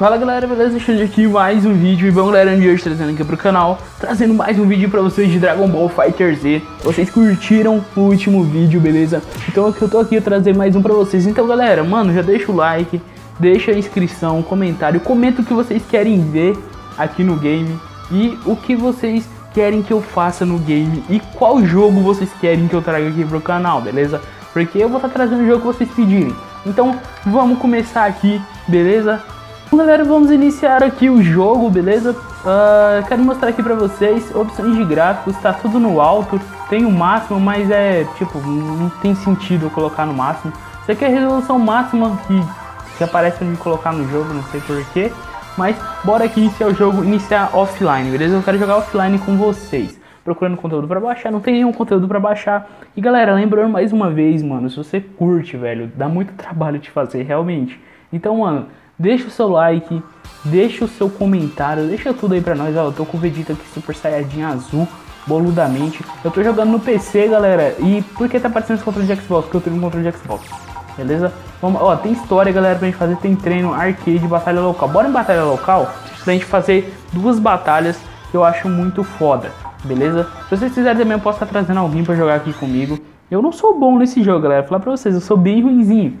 Fala galera, beleza? Deixando aqui mais um vídeo e vamos galera de hoje trazendo aqui pro canal Trazendo mais um vídeo pra vocês de Dragon Ball Fighter Z Vocês curtiram o último vídeo, beleza? Então eu tô aqui trazer mais um pra vocês Então galera, mano, já deixa o like, deixa a inscrição, comentário Comenta o que vocês querem ver aqui no game E o que vocês querem que eu faça no game E qual jogo vocês querem que eu traga aqui pro canal, beleza? Porque eu vou estar tá trazendo o jogo que vocês pedirem Então vamos começar aqui, beleza? Galera, vamos iniciar aqui o jogo, beleza? Uh, quero mostrar aqui pra vocês opções de gráficos, tá tudo no alto, tem o máximo, mas é, tipo, não tem sentido eu colocar no máximo. Isso aqui é a resolução máxima que, que aparece pra mim colocar no jogo, não sei porquê. Mas bora aqui iniciar o jogo, iniciar offline, beleza? Eu quero jogar offline com vocês. Procurando conteúdo pra baixar, não tem nenhum conteúdo pra baixar. E galera, lembrando mais uma vez, mano, se você curte, velho, dá muito trabalho de fazer, realmente. Então, mano, Deixa o seu like, deixa o seu comentário, deixa tudo aí pra nós. Ó, eu tô com o Vegeta aqui Super Saiyajin azul, boludamente. Eu tô jogando no PC, galera. E por que tá aparecendo esse controle de Xbox? Porque eu tenho um controle de Xbox. Beleza? Vamos, ó, tem história, galera, pra gente fazer. Tem treino, arcade, batalha local. Bora em batalha local pra gente fazer duas batalhas que eu acho muito foda. Beleza? Se vocês quiserem também, eu posso estar trazendo alguém pra jogar aqui comigo. Eu não sou bom nesse jogo, galera. Vou falar pra vocês, eu sou bem ruimzinho.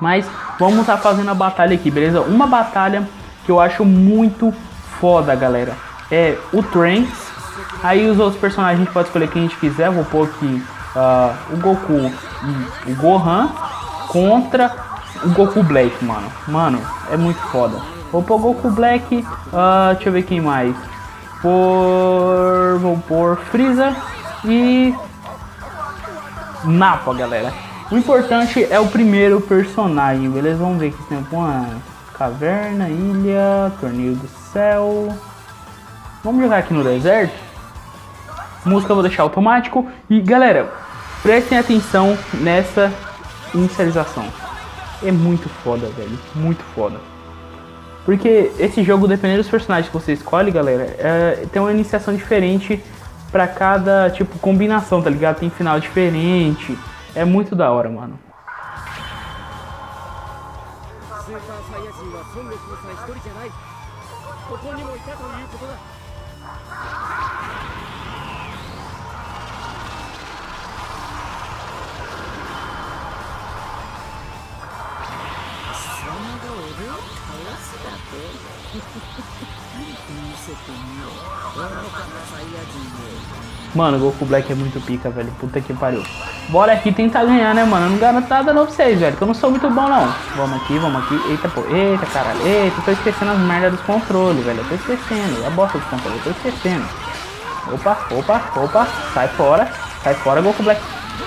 Mas vamos estar tá fazendo a batalha aqui, beleza? Uma batalha que eu acho muito foda, galera. É o Trunks. Aí os outros personagens a gente pode escolher quem a gente quiser. Vou pôr aqui uh, o Goku e o Gohan contra o Goku Black, mano. Mano, é muito foda. Vou pôr o Goku Black. Uh, deixa eu ver quem mais. Por... Vou pôr Freeza e Napa, galera. O importante é o primeiro personagem, beleza? Vamos ver aqui se tem uma caverna, ilha, torneio do céu. Vamos jogar aqui no deserto. Música vou deixar automático. E galera, prestem atenção nessa inicialização. É muito foda, velho. Muito foda. Porque esse jogo, dependendo dos personagens que você escolhe, galera, é, tem uma iniciação diferente para cada, tipo, combinação, tá ligado? Tem final diferente. É muito da hora, mano. Mano, Goku Black é muito pica, velho. Puta que pariu. Bora aqui tentar ganhar, né, mano? Eu não garanto nada não pra vocês, velho. Que eu não sou muito bom, não. Vamos aqui, vamos aqui. Eita, pô. Eita, caralho. Eita, tô esquecendo as merdas dos controles, velho. Eu tô esquecendo. A bosta dos controles. Eu tô esquecendo. Opa, opa, opa. Sai fora. Sai fora, Goku Black.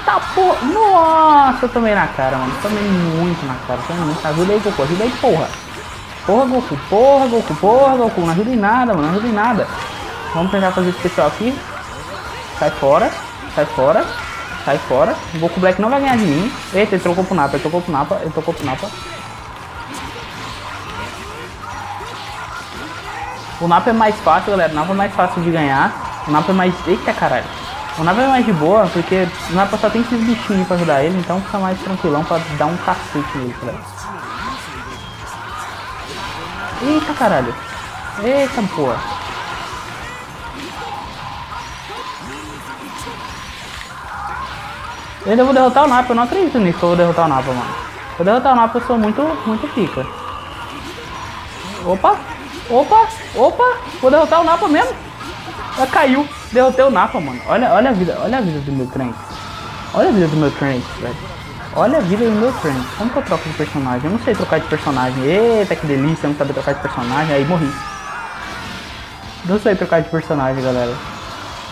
Tá, pô. Nossa, eu tomei na cara, mano. Tomei muito na cara. Tomei muito. Ajuda aí, Goku. Ajuda aí, porra. Porra, Goku. Porra, Goku. Porra, Goku. Não ajuda em nada, mano. Não ajuda em nada. Vamos tentar fazer especial aqui. Sai fora. Sai fora. Sai fora. O Goku Black não vai ganhar de mim. Eita, ele trocou pro Napa. Ele trocou pro Napa. Ele trocou pro Napa. O Napa é mais fácil, galera. O Napa é mais fácil de ganhar. O Napa é mais... Eita, caralho. O Napa é mais de boa, porque o Napa só tem esses bichinhos pra ajudar ele. Então fica mais tranquilão pra dar um cacete nele, galera. Eita, caralho. Eita, porra. Eu ainda vou derrotar o Napa, eu não acredito nisso que eu vou derrotar o Napa, mano. Vou derrotar o Napa, eu sou muito, muito pica. Opa, opa, opa, vou derrotar o Napa mesmo. Já caiu, derrotei o Napa, mano. Olha, olha a vida, olha a vida do meu Trunks. Olha a vida do meu Trunks, velho. Olha a vida do meu Trunks. Como que eu troco de personagem? Eu não sei trocar de personagem. Eita, que delícia, eu não saber trocar de personagem. Aí morri. Não sei trocar de personagem, galera.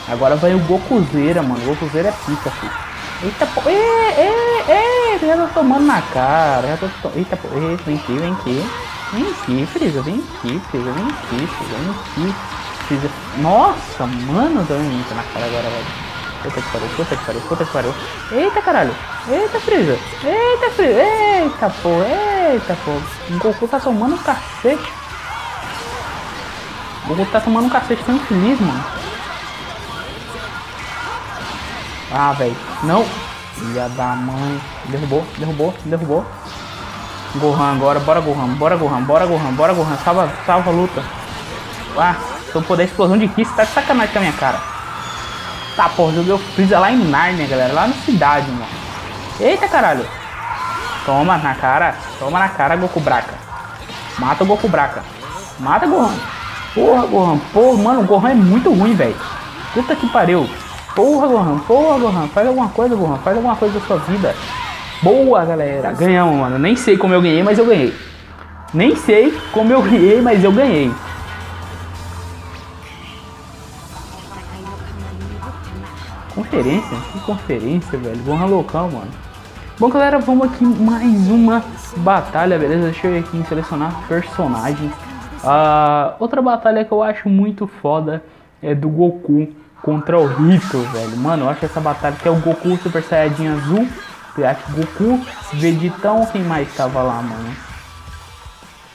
Agora vai o Gokuzeira, mano. O Gokuzeira é pica, filho. Eita, pô. Ê, ê, ê, já tô tomando na cara. Já tô. Eita, pô. Vem aqui, vem aqui. Vem aqui, Frieza. Vem aqui, Frieza. Vem aqui, Frieza. Vem aqui. Nossa, mano, deu muito na cara agora, velho. Puta que pariu, puta que pariu, puta que pariu. Eita, caralho. Eita, Frieza. Eita, Frieza. Eita, pô. Eita, pô. O Goku tá tomando um cacete. O Goku tá tomando um cacete tão infeliz, mano. Ah, velho. Não. Filha da mãe. Derrubou, derrubou, derrubou. Gohan agora, bora Gohan, bora Gohan, bora Gohan, bora Gohan, salva, salva a luta. Ah, se eu puder explosão de Kiss, tá de sacanagem com a minha cara. Tá, porra, joguei o Freeza lá em Narnia, galera, lá na cidade, mano. Eita, caralho. Toma na cara, toma na cara, Goku Braca. Mata o Goku Braca. Mata Gohan. Porra, Gohan, porra, mano, o Gohan é muito ruim, velho. Puta que pariu. Porra, Gohan, porra, Gohan, faz alguma coisa, Gohan, faz alguma coisa da sua vida. Boa, galera. Ganhamos, mano. Nem sei como eu ganhei, mas eu ganhei. Nem sei como eu ganhei, mas eu ganhei. Conferência? Que conferência, velho? Gohan local, mano. Bom, galera, vamos aqui mais uma batalha, beleza? Deixa eu ir aqui em selecionar personagens. Uh, outra batalha que eu acho muito foda é do Goku contra o Rito, velho. Mano, eu acho essa batalha que é o Goku Super Saiyajin Azul Acho Goku, Vegetão, quem mais tava lá, mano?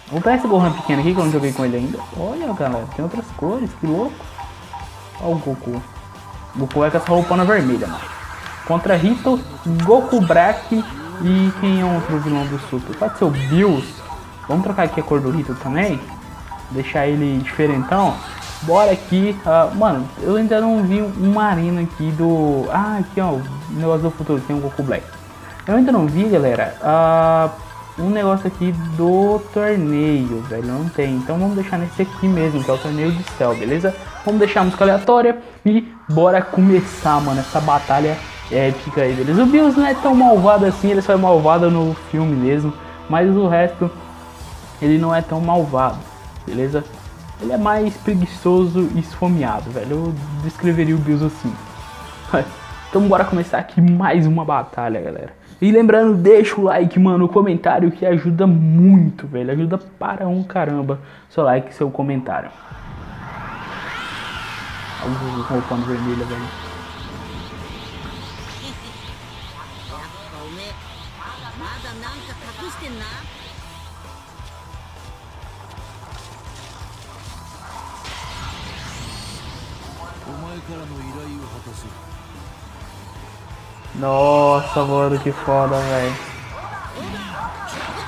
Vou pegar esse Gohan pequeno aqui que eu não joguei com ele ainda. Olha, galera, tem outras cores, que louco. Olha o Goku. Goku é com essa roupona vermelha, mano. Contra Rito, Goku Black e quem é outro vilão do Super? Pode ser o Bills. Vamos trocar aqui a cor do Rito também. Deixar ele diferentão. Bora aqui. Uh, mano, eu ainda não vi uma arena aqui do... Ah, aqui ó, negócio do futuro. Tem o Goku Black. Eu ainda não vi, galera, uh, um negócio aqui do torneio, velho. Não tem. Então vamos deixar nesse aqui mesmo, que é o torneio de céu, beleza? Vamos deixar a música aleatória e bora começar, mano, essa batalha épica aí, beleza? O Bills não é tão malvado assim, ele só é malvado no filme mesmo. Mas o resto, ele não é tão malvado, beleza? Ele é mais preguiçoso e esfomeado, velho. Eu descreveria o Bills assim. Então bora começar aqui mais uma batalha, galera. E lembrando, deixa o like, mano, o comentário que ajuda muito, velho. Ajuda para um caramba. Seu like e seu comentário. O roupando vermelha, velho. Nossa, mano, que foda, velho.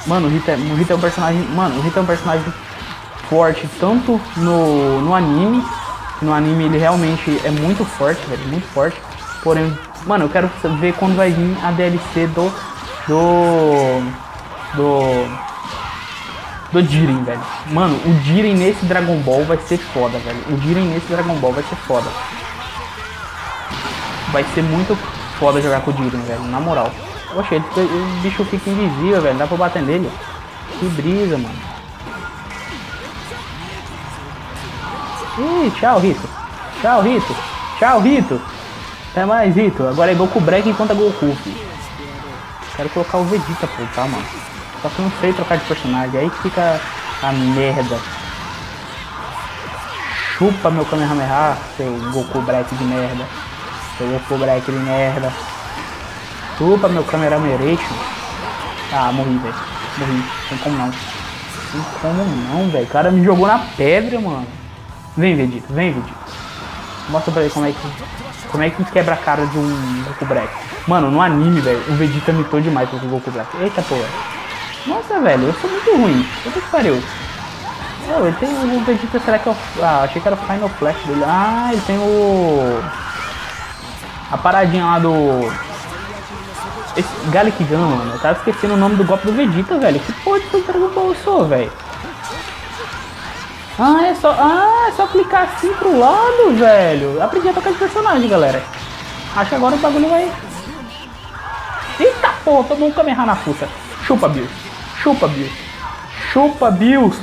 Mano, o Rita, é, o Rita é um personagem. Mano, o Rita é um personagem forte tanto no, no anime. No anime ele realmente é muito forte, velho. Muito forte. Porém, mano, eu quero ver quando vai vir a DLC do. Do. Do. Do Jiren, velho. Mano, o Jiren nesse Dragon Ball vai ser foda, velho. O Jiren nesse Dragon Ball vai ser foda. Vai ser muito foda jogar com o Jiren, velho, na moral. Oxe, ele, o bicho fica invisível, velho, dá pra bater nele. Que brisa, mano. Ih, tchau, Rito. Tchau, Rito. Tchau, Rito. Até mais, Rito. Agora é Goku Break enquanto Goku, filho. Quero colocar o Vegeta, pô, tá, mano? Só que não sei trocar de personagem. Aí que fica a merda. Chupa meu Kamehameha, seu Goku Break de merda. Eu vou cobrar aquele merda. Chupa meu câmera mereço. Ah, morri, velho. Morri. Tem como não. Tem como não, velho. O cara me jogou na pedra, mano. Vem, Vegeta. Vem, Vegeta. Mostra pra ele como é que. Como é que quebra a cara de um Goku Black. Mano, no anime, velho, o Vegeta mitou demais com o Goku Black. Eita porra. Nossa, velho, eu sou muito ruim. Puta que pariu. Oh, ele tem o Vegeta, será que é o. Ah, achei que era o Final Flash dele. Ah, ele tem o a paradinha lá do. Esse Gallic Gun, mano. Eu tava esquecendo o nome do golpe do Vegeta, velho. Que porra de Dragon sou, velho? Ah, é só. Ah, é só clicar assim pro lado, velho. Aprendi a tocar de personagem, galera. Acho que agora o bagulho vai. Eita porra, tomou um Kamehameha na puta. Chupa, Bills. Chupa, Bills. Chupa, Bills.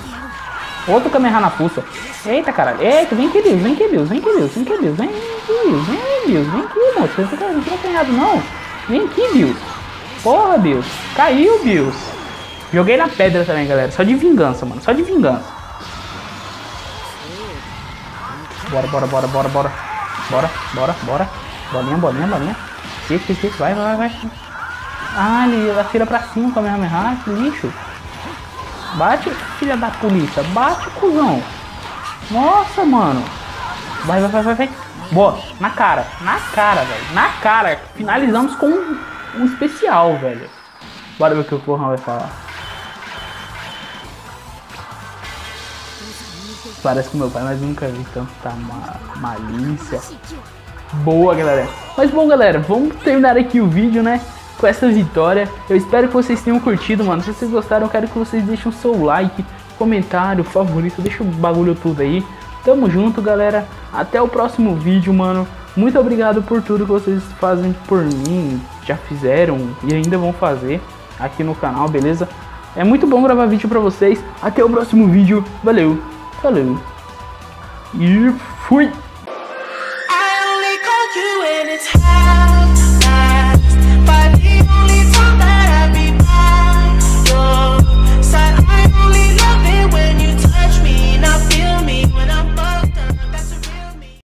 Outro Kamehameha na fuça. Eita, caralho. Eita, vem Bills. Vem aqui, Bills. Vem aqui, Bills. Vem aqui, Bills. Vem aqui, Bills. Vem, Bills. Vem aqui, moço. Você tem apanhado, não. Vem aqui, Bills. Porra, Bills. Caiu, Bills. Joguei na pedra também, galera. Só de vingança, mano. Só de vingança. Bora, bora, bora, bora, bora. Bora, bora, bora. Bolinha, bolinha, bolinha. Isso, isso, isso. Vai, vai, vai. Ah, ele atira pra cima com a minha Que lixo. Bate, filha da polícia. Bate, cuzão. Nossa, mano. Vai, vai, vai, vai, vai. Boa, na cara, na cara, velho. Na cara. Finalizamos com um, um especial, velho. Bora ver o que o Porra vai falar. Parece com meu pai, mas nunca vi tanta ma malícia. Boa, galera. Mas bom, galera, vamos terminar aqui o vídeo, né? Com essa vitória. Eu espero que vocês tenham curtido, mano. Se vocês gostaram, eu quero que vocês deixem o seu like, comentário, favorito. Deixa o bagulho tudo aí. Tamo junto, galera. Até o próximo vídeo, mano. Muito obrigado por tudo que vocês fazem por mim. Já fizeram e ainda vão fazer aqui no canal, beleza? É muito bom gravar vídeo pra vocês. Até o próximo vídeo. Valeu. Valeu. E fui.